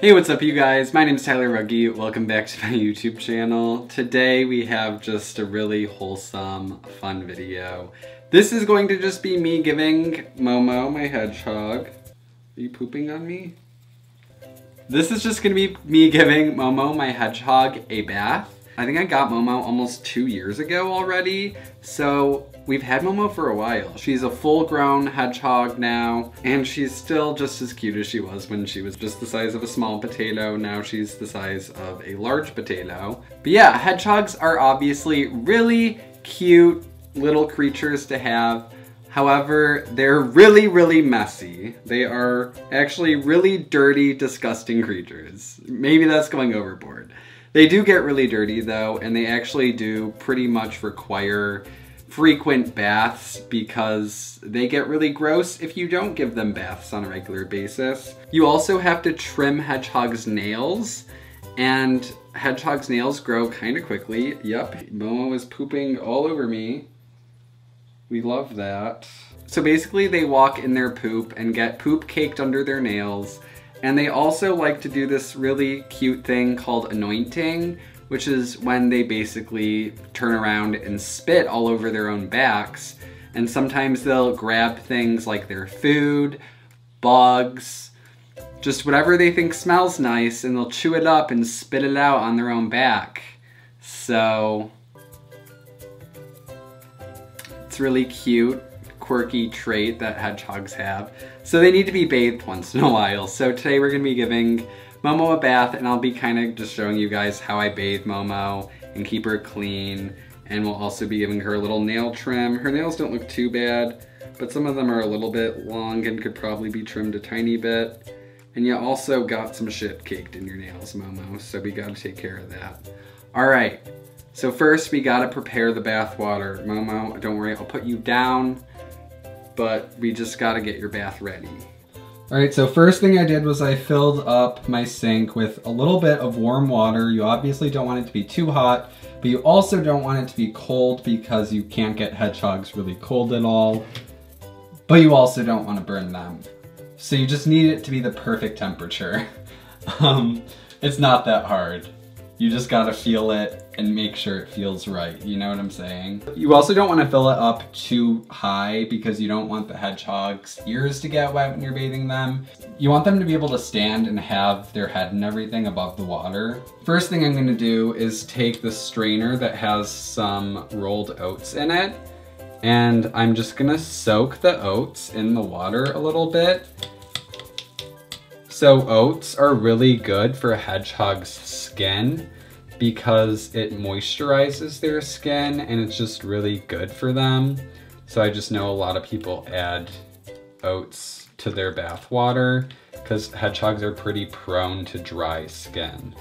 Hey, what's up you guys? My name is Tyler Rugge. Welcome back to my YouTube channel. Today we have just a really wholesome, fun video. This is going to just be me giving Momo, my hedgehog. Are you pooping on me? This is just gonna be me giving Momo, my hedgehog, a bath. I think I got Momo almost two years ago already, so we've had Momo for a while. She's a full-grown hedgehog now, and she's still just as cute as she was when she was just the size of a small potato. Now she's the size of a large potato. But yeah, hedgehogs are obviously really cute little creatures to have. However, they're really, really messy. They are actually really dirty, disgusting creatures. Maybe that's going overboard. They do get really dirty though, and they actually do pretty much require frequent baths because they get really gross if you don't give them baths on a regular basis. You also have to trim hedgehogs' nails, and hedgehogs' nails grow kind of quickly. Yep, Momo is pooping all over me. We love that. So basically they walk in their poop and get poop caked under their nails, and they also like to do this really cute thing called anointing, which is when they basically turn around and spit all over their own backs. And sometimes they'll grab things like their food, bugs, just whatever they think smells nice, and they'll chew it up and spit it out on their own back. So, it's really cute quirky trait that hedgehogs have. So they need to be bathed once in a while. So today we're gonna be giving Momo a bath and I'll be kind of just showing you guys how I bathe Momo and keep her clean. And we'll also be giving her a little nail trim. Her nails don't look too bad, but some of them are a little bit long and could probably be trimmed a tiny bit. And you also got some shit caked in your nails, Momo, so we gotta take care of that. All right, so first we gotta prepare the bath water. Momo, don't worry, I'll put you down but we just gotta get your bath ready. All right, so first thing I did was I filled up my sink with a little bit of warm water. You obviously don't want it to be too hot, but you also don't want it to be cold because you can't get hedgehogs really cold at all. But you also don't want to burn them. So you just need it to be the perfect temperature. um, it's not that hard. You just gotta feel it and make sure it feels right, you know what I'm saying? You also don't wanna fill it up too high because you don't want the hedgehog's ears to get wet when you're bathing them. You want them to be able to stand and have their head and everything above the water. First thing I'm gonna do is take the strainer that has some rolled oats in it and I'm just gonna soak the oats in the water a little bit so oats are really good for hedgehog's skin because it moisturizes their skin and it's just really good for them. So I just know a lot of people add oats to their bath water because hedgehogs are pretty prone to dry skin.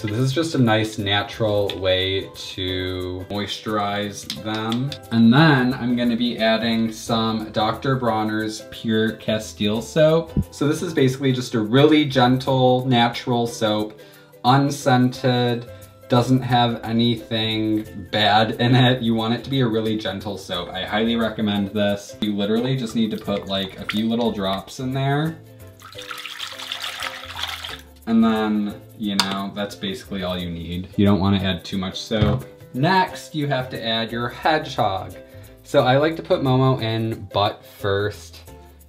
So this is just a nice natural way to moisturize them. And then I'm gonna be adding some Dr. Bronner's Pure Castile soap. So this is basically just a really gentle, natural soap, unscented, doesn't have anything bad in it. You want it to be a really gentle soap. I highly recommend this. You literally just need to put like a few little drops in there and then, you know, that's basically all you need. You don't want to add too much soap. Next, you have to add your hedgehog. So I like to put Momo in butt first,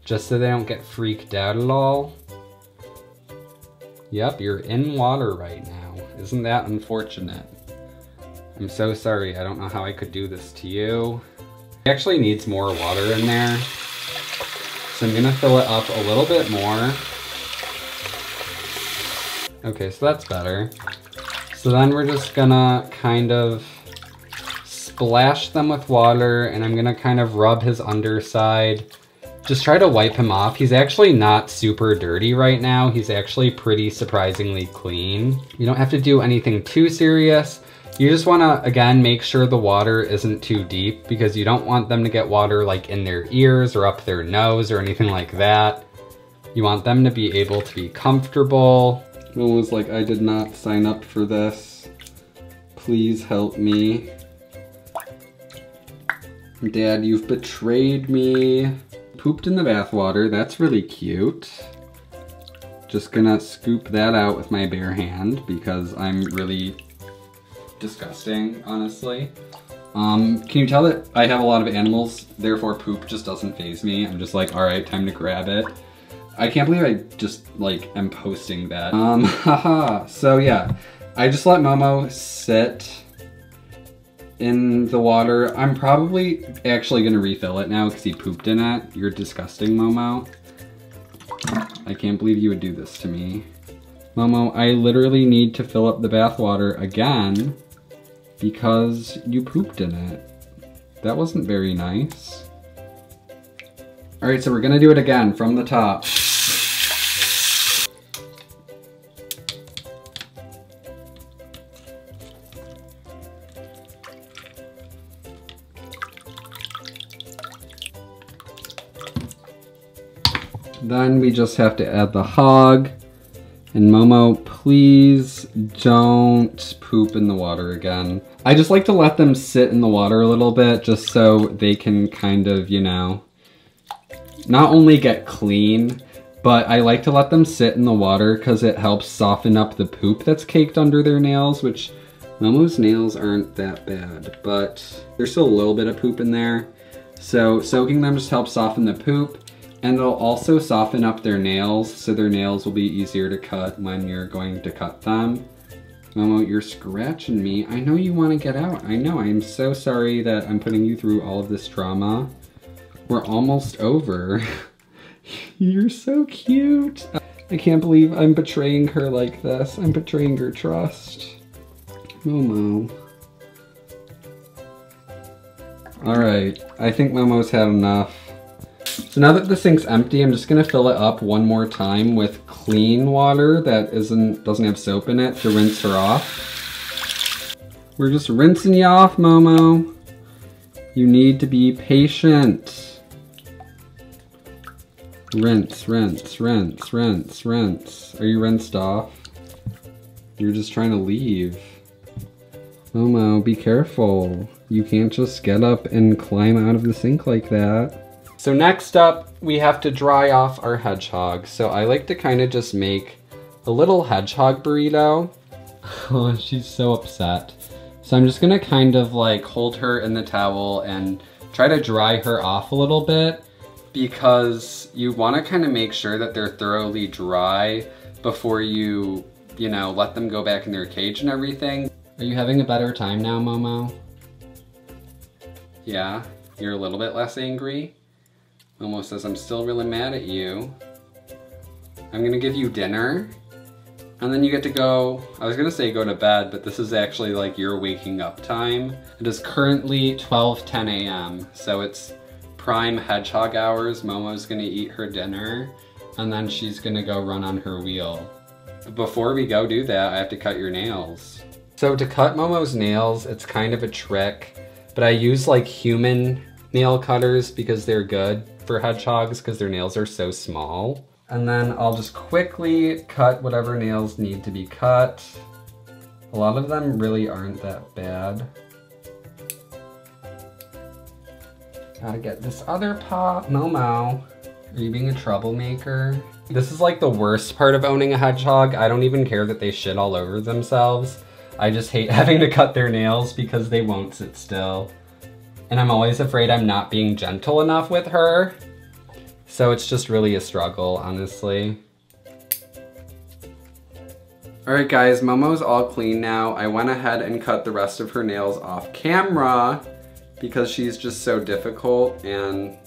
just so they don't get freaked out at all. Yep, you're in water right now. Isn't that unfortunate? I'm so sorry, I don't know how I could do this to you. It actually needs more water in there. So I'm gonna fill it up a little bit more. Okay, so that's better. So then we're just gonna kind of splash them with water and I'm gonna kind of rub his underside. Just try to wipe him off. He's actually not super dirty right now. He's actually pretty surprisingly clean. You don't have to do anything too serious. You just wanna, again, make sure the water isn't too deep because you don't want them to get water like in their ears or up their nose or anything like that. You want them to be able to be comfortable Will was like, I did not sign up for this. Please help me. Dad, you've betrayed me. Pooped in the bathwater, that's really cute. Just gonna scoop that out with my bare hand because I'm really disgusting, honestly. Um, can you tell that I have a lot of animals, therefore poop just doesn't faze me. I'm just like, all right, time to grab it. I can't believe I just like am posting that. Um, haha. So yeah, I just let Momo sit in the water. I'm probably actually gonna refill it now because he pooped in it. You're disgusting, Momo. I can't believe you would do this to me. Momo, I literally need to fill up the bath water again because you pooped in it. That wasn't very nice. All right, so we're gonna do it again from the top. Then we just have to add the hog. And Momo, please don't poop in the water again. I just like to let them sit in the water a little bit just so they can kind of, you know, not only get clean, but I like to let them sit in the water because it helps soften up the poop that's caked under their nails, which Momo's nails aren't that bad, but there's still a little bit of poop in there. So soaking them just helps soften the poop. And it'll also soften up their nails, so their nails will be easier to cut when you're going to cut them. Momo, you're scratching me. I know you want to get out. I know. I'm so sorry that I'm putting you through all of this drama. We're almost over. you're so cute. I can't believe I'm betraying her like this. I'm betraying her trust. Momo. Alright, I think Momo's had enough. So now that the sink's empty, I'm just gonna fill it up one more time with clean water that isn't doesn't have soap in it to rinse her off. We're just rinsing you off, Momo. You need to be patient. Rinse, rinse, rinse, rinse, rinse. Are you rinsed off? You're just trying to leave. Momo, be careful. You can't just get up and climb out of the sink like that. So next up, we have to dry off our hedgehog. So I like to kind of just make a little hedgehog burrito. Oh, she's so upset. So I'm just gonna kind of like hold her in the towel and try to dry her off a little bit because you wanna kind of make sure that they're thoroughly dry before you, you know, let them go back in their cage and everything. Are you having a better time now, Momo? Yeah, you're a little bit less angry? Momo says, I'm still really mad at you. I'm gonna give you dinner. And then you get to go, I was gonna say go to bed, but this is actually like your waking up time. It is currently 12:10 a.m. So it's prime hedgehog hours. Momo's gonna eat her dinner and then she's gonna go run on her wheel. But before we go do that, I have to cut your nails. So to cut Momo's nails, it's kind of a trick, but I use like human nail cutters because they're good for hedgehogs because their nails are so small. And then I'll just quickly cut whatever nails need to be cut. A lot of them really aren't that bad. Gotta get this other paw. Momo, are you being a troublemaker? This is like the worst part of owning a hedgehog. I don't even care that they shit all over themselves. I just hate having to cut their nails because they won't sit still and I'm always afraid I'm not being gentle enough with her. So it's just really a struggle, honestly. Alright guys, Momo's all clean now. I went ahead and cut the rest of her nails off camera because she's just so difficult and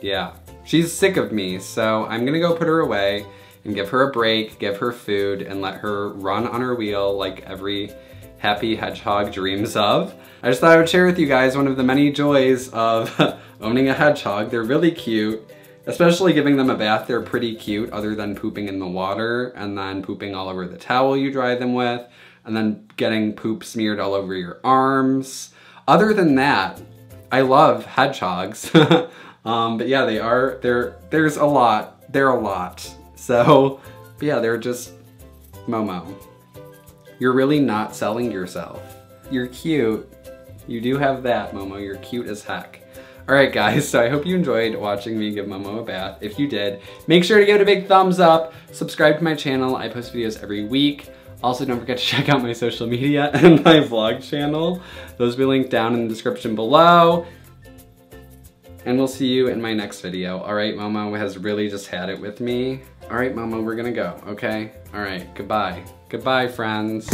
yeah, she's sick of me. So I'm gonna go put her away and give her a break, give her food, and let her run on her wheel like every happy hedgehog dreams of. I just thought I would share with you guys one of the many joys of owning a hedgehog. They're really cute, especially giving them a bath. They're pretty cute other than pooping in the water and then pooping all over the towel you dry them with and then getting poop smeared all over your arms. Other than that, I love hedgehogs. um, but yeah, they are, they're, there's a lot. They're a lot. So, yeah, they're just Momo. You're really not selling yourself. You're cute. You do have that, Momo. You're cute as heck. All right, guys, so I hope you enjoyed watching me give Momo a bath. If you did, make sure to give it a big thumbs up, subscribe to my channel. I post videos every week. Also, don't forget to check out my social media and my vlog channel. Those will be linked down in the description below. And we'll see you in my next video. All right, Momo has really just had it with me. All right, Momo, we're gonna go, okay? All right, goodbye. Goodbye, friends.